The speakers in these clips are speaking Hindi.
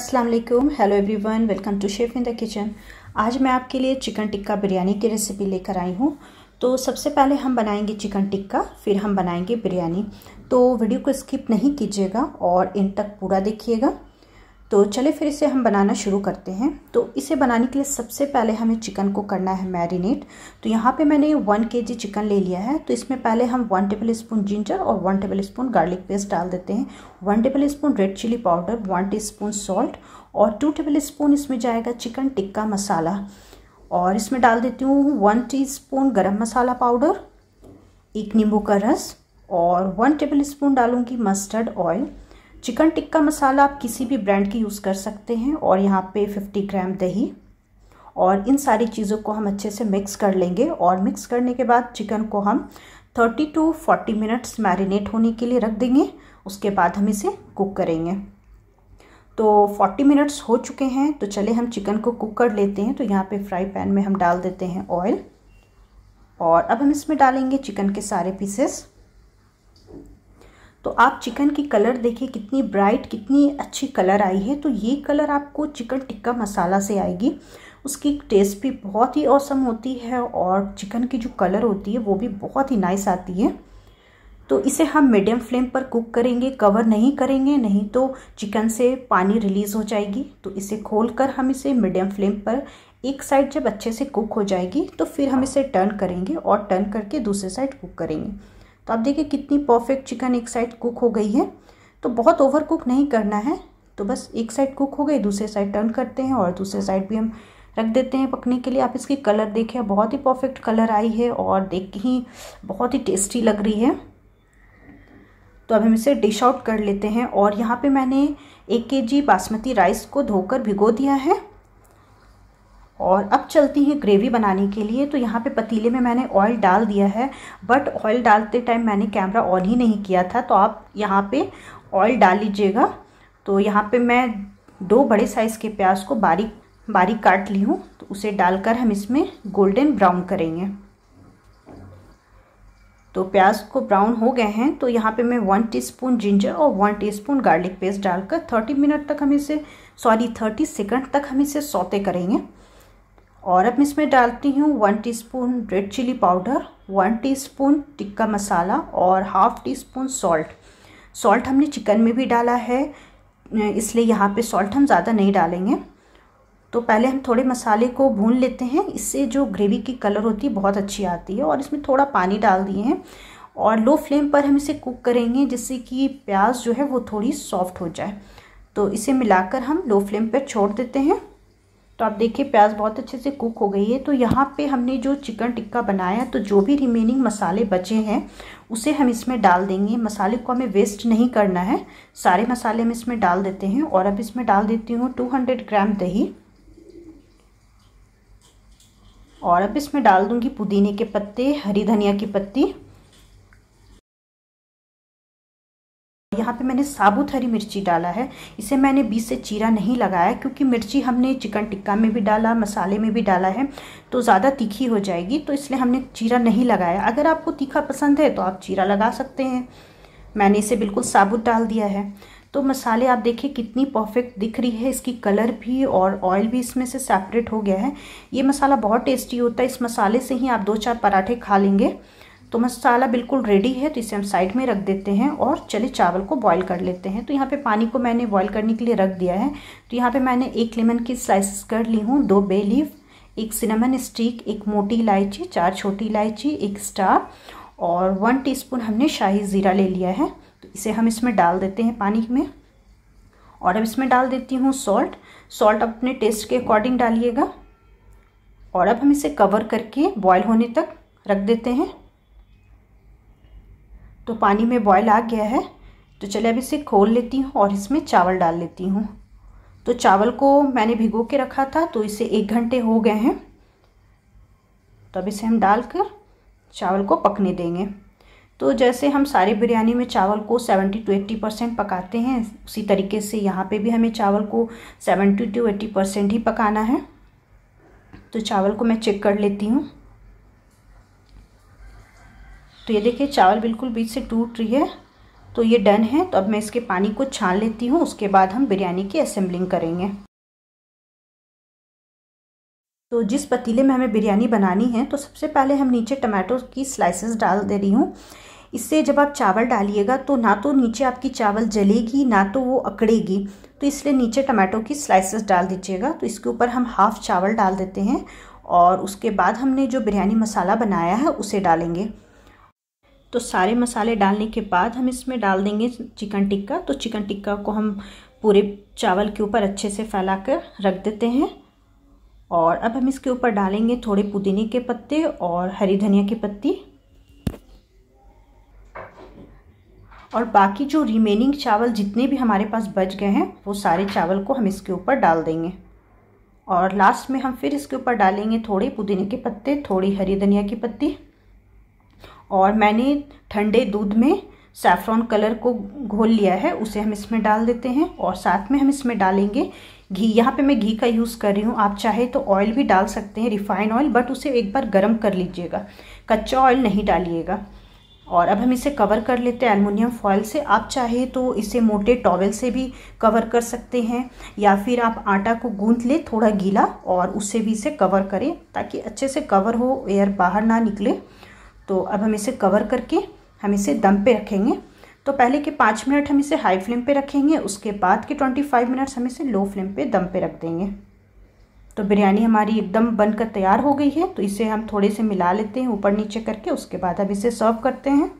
अस्सलाम वालेकुम। Hello everyone welcome to chef in the kitchen आज मैं आपके लिए चिकन टिक्का बिरयानी की रेसिपी लेकर आई हूँ। तो सबसे पहले हम बनाएँगे चिकन टिक्का फिर हम बनाएँगे बिरयानी तो वीडियो को स्किप नहीं कीजिएगा और इन तक पूरा देखिएगा। तो चले फिर इसे हम बनाना शुरू करते हैं। तो इसे बनाने के लिए सबसे पहले हमें चिकन को करना है मैरिनेट। तो यहाँ पे मैंने वन के जी चिकन ले लिया है। तो इसमें पहले हम वन टेबल स्पून जिंजर और one tablespoon garlic paste डाल देते हैं। One tablespoon red chili powder, one teaspoon salt और टू टेबल स्पून इसमें जाएगा चिकन टिक्का मसाला। और इसमें डाल देती हूँ वन टी स्पून गर्म मसाला पाउडर, एक नींबू का रस और वन टेबल स्पून डालूँगी mustard oil. Chicken tikka masala आप किसी भी ब्रांड की यूज़ कर सकते हैं और यहाँ पे 50 ग्राम दही। और इन सारी चीज़ों को हम अच्छे से मिक्स कर लेंगे और मिक्स करने के बाद चिकन को हम 30 टू 40 मिनट्स मैरिनेट होने के लिए रख देंगे। उसके बाद हम इसे कुक करेंगे। तो 40 मिनट्स हो चुके हैं तो चले हम चिकन को कुक कर लेते हैं। तो यहाँ पे फ्राई पैन में हम डाल देते हैं ऑयल। और अब हम इसमें डालेंगे चिकन के सारे पीसेस। तो आप चिकन की कलर देखिए, कितनी ब्राइट कितनी अच्छी कलर आई है। तो ये कलर आपको चिकन टिक्का मसाला से आएगी। उसकी टेस्ट भी बहुत ही औसम होती है और चिकन की जो कलर होती है, वो भी बहुत ही नाइस आती है। तो इसे हम मीडियम फ्लेम पर कुक करेंगे कवर नहीं करेंगे, नहीं तो चिकन से पानी रिलीज़ हो जाएगी। तो इसे खोल कर हम इसे मीडियम फ्लेम पर एक साइड जब अच्छे से कुक हो जाएगी तो फिर हम इसे टर्न करेंगे और टर्न करके दूसरे साइड कुक करेंगे। तो आप देखिए कितनी परफेक्ट चिकन एक साइड कुक हो गई है। तो बहुत ओवर कुक नहीं करना है। तो बस एक साइड कुक हो गई, दूसरे साइड टर्न करते हैं और दूसरे साइड भी हम रख देते हैं पकने के लिए। आप इसकी कलर देखिए, बहुत ही परफेक्ट कलर आई है और देख ही बहुत ही टेस्टी लग रही है। तो अब हम इसे डिश आउट कर लेते हैं और यहाँ पे मैंने एक के जी बासमती राइस को धोकर भिगो दिया है। और अब चलती हैं ग्रेवी बनाने के लिए। तो यहाँ पे पतीले में मैंने ऑयल डाल दिया है बट ऑयल डालते टाइम मैंने कैमरा ऑन ही नहीं किया था तो आप यहाँ पे ऑयल डाल लीजिएगा। तो यहाँ पे मैं दो बड़े साइज़ के प्याज को बारीक बारीक काट ली हूँ तो उसे डालकर हम इसमें गोल्डन ब्राउन करेंगे। तो प्याज को ब्राउन हो गए हैं तो यहाँ पे मैं वन टीस्पून जिंजर और वन टीस्पून गार्लिक पेस्ट डालकर थर्टी मिनट तक हम इसे सॉरी थर्टी सेकंड तक हम इसे सौते करेंगे। और अब इसमें डालती हूँ one teaspoon red chili powder, one teaspoon tikka masala और half teaspoon salt. Salt हमने चिकन में भी डाला है, इसलिए यहाँ पे सॉल्ट हम ज़्यादा नहीं डालेंगे। तो पहले हम थोड़े मसाले को भून लेते हैं, इससे जो ग्रेवी की कलर होती है बहुत अच्छी आती है और इसमें थोड़ा पानी डाल दिए हैं और लो फ्लेम पर हम इसे कुक करेंगे जिससे कि प्याज जो है वो थोड़ी सॉफ्ट हो जाए। तो इसे मिलाकर हम लो फ्लेम पर छोड़ देते हैं। तो आप देखिए, प्याज बहुत अच्छे से कुक हो गई है। तो यहाँ पे हमने जो चिकन टिक्का बनाया तो जो भी रिमेनिंग मसाले बचे हैं, उसे हम इसमें डाल देंगे। मसाले को हमें वेस्ट नहीं करना है। सारे मसाले हम इसमें डाल देते हैं। और अब इसमें डाल देती हूँ टू हंड्रेड ग्राम दही। और अब इसमें डाल दूँगी पुदीने के पत्ते, हरी धनिया की पत्ती। मैंने साबुत हरी मिर्ची डाला है। इसे मैंने बीच से चीरा नहीं लगाया क्योंकि मिर्ची हमने चिकन टिक्का में भी डाला, मसाले में भी डाला है तो ज़्यादा तीखी हो जाएगी तो इसलिए हमने चीरा नहीं लगाया। अगर आपको तीखा पसंद है तो आप चीरा लगा सकते हैं। मैंने इसे बिल्कुल साबुत डाल दिया है। तो मसाले आप देखिए कितनी परफेक्ट दिख रही है, इसकी कलर भी और ऑयल भी इसमें से सेपरेट हो गया है। ये मसाला बहुत टेस्टी होता है, इस मसाले से ही आप दो चार पराठे खा लेंगे। तो मसाला बिल्कुल रेडी है तो इसे हम साइड में रख देते हैं और चले चावल को बॉईल कर लेते हैं। तो यहाँ पे पानी को मैंने बॉईल करने के लिए रख दिया है। तो यहाँ पे मैंने एक लेमन की स्लाइसिस कर ली हूँ, दो बे लीफ एक सिनेमन स्टिक एक मोटी इलायची, चार छोटी इलायची, एक स्टार और वन टीस्पून हमने शाही ज़ीरा ले लिया है। तो इसे हम इसमें डाल देते हैं पानी में। और अब इसमें डाल देती हूँ सॉल्ट सॉल्ट अपने टेस्ट के अकॉर्डिंग डालिएगा। और अब हम इसे कवर करके बॉयल होने तक रख देते हैं। तो पानी में बॉयल आ गया है। तो चले अब इसे खोल लेती हूँ और इसमें चावल डाल लेती हूँ। तो चावल को मैंने भिगो के रखा था तो इसे एक घंटे हो गए हैं। तो अब इसे हम डालकर चावल को पकने देंगे। तो जैसे हम सारे बिरयानी में चावल को सेवेंटी टू एट्टी परसेंट पकाते हैं, उसी तरीके से यहाँ पे भी हमें चावल को सेवेंटी टू एट्टी परसेंट ही पकाना है। तो चावल को मैं चेक कर लेती हूँ। तो ये देखिए चावल बिल्कुल बीच से टूट रही है तो ये डन है। तो अब मैं इसके पानी को छान लेती हूँ, उसके बाद हम बिरयानी की असेंबलिंग करेंगे। तो जिस पतीले में हमें बिरयानी बनानी है तो सबसे पहले हम नीचे टमाटो की स्लाइसेस डाल दे रही हूँ। इससे जब आप चावल डालिएगा तो ना तो नीचे आपकी चावल जलेगी, ना तो वो अकड़ेगी। तो इसलिए नीचे टमाटो की स्लाइसेस डाल दीजिएगा। तो इसके ऊपर हम हाफ़ चावल डाल देते हैं और उसके बाद हमने जो बिरयानी मसाला बनाया है, उसे डालेंगे। तो सारे मसाले डालने के बाद हम इसमें डाल देंगे चिकन टिक्का। तो चिकन टिक्का को हम पूरे चावल के ऊपर अच्छे से फैला कर रख देते हैं। और अब हम इसके ऊपर डालेंगे थोड़े पुदीने के पत्ते और हरी धनिया की पत्ती। और बाकी जो रिमेनिंग चावल जितने भी हमारे पास बच गए हैं, वो सारे चावल को हम इसके ऊपर डाल देंगे। और लास्ट में हम फिर इसके ऊपर डालेंगे थोड़े पुदीने के पत्ते, थोड़ी हरी धनिया की पत्ती। और मैंने ठंडे दूध में सैफ़्रॉन कलर को घोल लिया है, उसे हम इसमें डाल देते हैं और साथ में हम इसमें डालेंगे घी। यहाँ पे मैं घी का यूज़ कर रही हूँ, आप चाहे तो ऑयल भी डाल सकते हैं रिफाइंड ऑयल बट उसे एक बार गर्म कर लीजिएगा। कच्चा ऑयल नहीं डालिएगा। और अब हम इसे कवर कर लेते हैं एलमिनियम फॉयल से। आप चाहे तो इसे मोटे टॉवल से भी कवर कर सकते हैं, या फिर आप आटा को गूंथ ले थोड़ा गीला और उससे भी इसे कवर करें, ताकि अच्छे से कवर हो एयर बाहर ना निकले। तो अब हम इसे कवर करके हम इसे दम पे रखेंगे। तो पहले के पाँच मिनट हम इसे हाई फ्लेम पे रखेंगे, उसके बाद के ट्वेंटी फाइव मिनट्स हम इसे लो फ्लेम पे दम पे रख देंगे। तो बिरयानी हमारी एकदम बनकर तैयार हो गई है तो इसे हम थोड़े से मिला लेते हैं ऊपर नीचे करके, उसके बाद हम इसे सर्व करते हैं।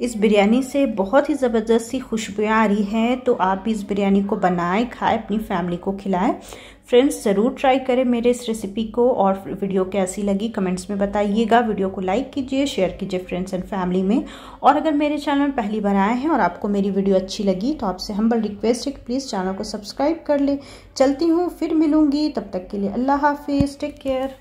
इस बिरयानी से बहुत ही ज़बरदस्त सी खुशबुएँ आ रही हैं तो आप इस बिरयानी को बनाएँ, खाएँ, अपनी फैमिली को खिलाएँ। फ्रेंड्स ज़रूर ट्राई करें मेरे इस रेसिपी को और वीडियो कैसी लगी कमेंट्स में बताइएगा। वीडियो को लाइक कीजिए शेयर कीजिए फ्रेंड्स एंड फैमिली में। और अगर मेरे चैनल में पहली बार आए हैं और आपको मेरी वीडियो अच्छी लगी तो आपसे हम्बल रिक्वेस्ट है कि प्लीज़ चैनल को सब्सक्राइब कर ले। चलती हूँ, फिर मिलूँगी, तब तक के लिए अल्लाह हाफिज़ टेक केयर